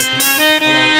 de.